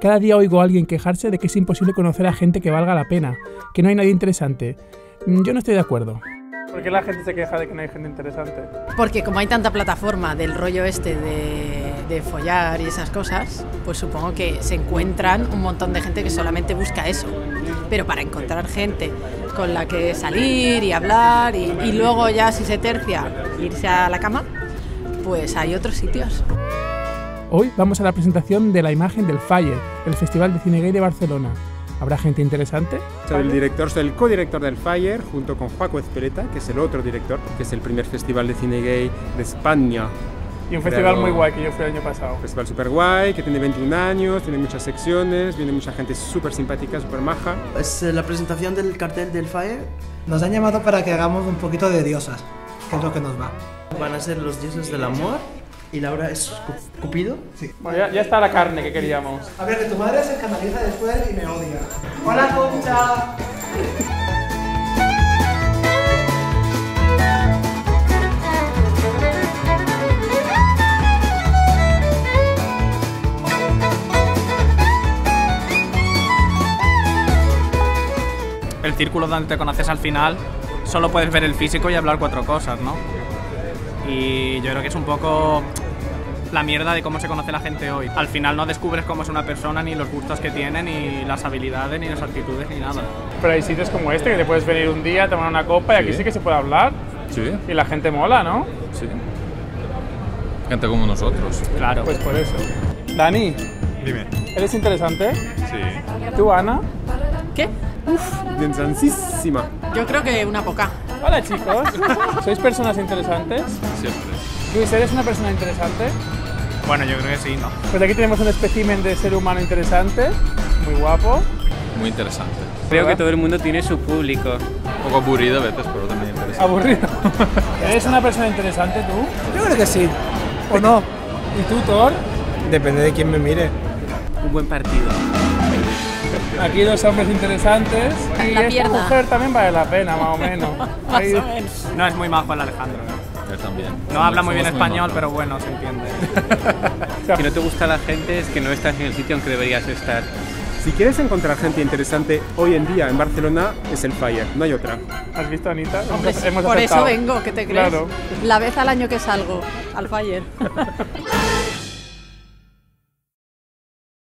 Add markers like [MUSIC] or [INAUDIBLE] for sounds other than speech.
Cada día oigo a alguien quejarse de que es imposible conocer a gente que valga la pena, que no hay nadie interesante. Mm, Yo no estoy de acuerdo. ¿Por qué la gente se queja de que no hay gente interesante? Porque como hay tanta plataforma del rollo este de, de follar y esas cosas, pues supongo que se encuentran un montón de gente que solamente busca eso. Pero para encontrar gente con la que salir y hablar y, y luego ya si se tercia irse a la cama, pues hay otros sitios. Hoy vamos a la presentación de la imagen del Fire, el Festival de Cine Gay de Barcelona. ¿Habrá gente interesante? Soy el director, soy el co-director del Fire, junto con Juaco Ezpeleta, que es el otro director, que es el primer festival de cine gay de España. Y un festival Pero- muy guay que yo fui el año pasado. Festival super guay, que tiene 21 años, tiene muchas secciones, viene mucha gente súper simpática, súper maja. Es eh, la presentación del cartel del Fire. Nos han llamado para que hagamos un poquito de diosas, que es lo que nos va. Van a ser los dioses del amor. Y Laura es Cu- Cupido. Sí. Bueno, ya, ya está la carne que queríamos. A ver, que tu madre se escandaliza después y me odia. Hola, Concha. el círculo donde te conoces al final, solo puedes ver el físico y hablar cuatro cosas, ¿no? Y yo creo que es un poco la mierda de cómo se conoce la gente hoy. Al final no descubres cómo es una persona, ni los gustos que tiene, ni las habilidades, ni las actitudes, ni nada. Pero hay sitios como este que te puedes venir un día, tomar una copa y aquí sí que se puede hablar. Sí, Y la gente mola, ¿no? sí. Gente como nosotros. Claro. Pues por eso. Dani, Dime. ¿eres interesante? Sí. ¿Tú, Ana? ¿Qué? Densísima. Yo creo que una poca. Hola, chicos. ¿Sois personas interesantes? Siempre. Luis, ¿eres una persona interesante? Bueno, yo creo que sí, ¿no? Pues aquí tenemos un espécimen de ser humano interesante, muy guapo. Muy interesante. Creo que todo el mundo tiene su público. Un poco aburrido a veces, pero también interesante. Aburrido. [LAUGHS] ¿Eres una persona interesante tú? Yo creo que sí. ¿O no? ¿Y tú, Thor? Depende de quién me mire. Un buen partido. Aquí dos hombres interesantes. Y La esta pierna. mujer también vale la pena, más o menos. [LAUGHS] Más o menos. No es muy majo el Alejandro, ¿no? Él también. No habla muy bien español, majos. pero bueno, se entiende. [LAUGHS] Si no te gusta la gente es que no estás en el sitio en que deberías estar. Si quieres encontrar gente interesante hoy en día en Barcelona, es el Fire, no hay otra. ¿Has visto, Anita? Hombre, Hemos- hemos por eso vengo, ¿qué te crees? Claro. La vez al año que salgo al Fire. [LAUGHS]